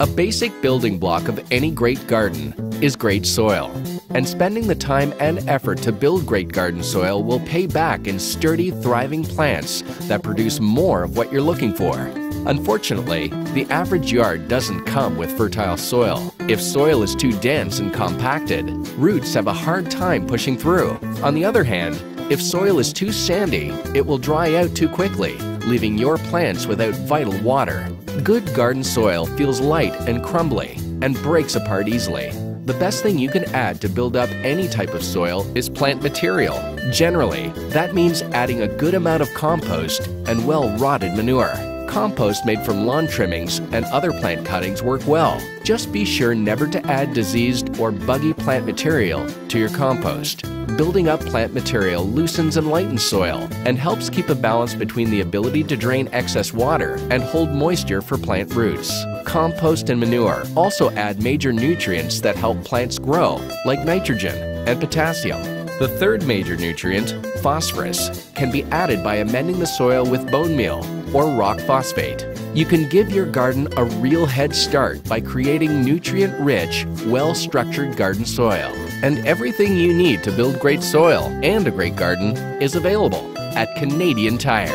A basic building block of any great garden is great soil. And spending the time and effort to build great garden soil will pay back in sturdy, thriving plants that produce more of what you're looking for. Unfortunately, the average yard doesn't come with fertile soil. If soil is too dense and compacted, roots have a hard time pushing through. On the other hand, if soil is too sandy, it will dry out too quickly, leaving your plants without vital water. Good garden soil feels light and crumbly and breaks apart easily. The best thing you can add to build up any type of soil is plant material. Generally, that means adding a good amount of compost and well rotted manure. Compost made from lawn trimmings and other plant cuttings work well. Just be sure never to add diseased or buggy plant material to your compost. Building up plant material loosens and lightens soil and helps keep a balance between the ability to drain excess water and hold moisture for plant roots. Compost and manure also add major nutrients that help plants grow, like nitrogen and potassium. The third major nutrient, phosphorus, can be added by amending the soil with bone meal or rock phosphate. You can give your garden a real head start by creating nutrient rich, well structured garden soil. And everything you need to build great soil and a great garden is available at Canadian Tire.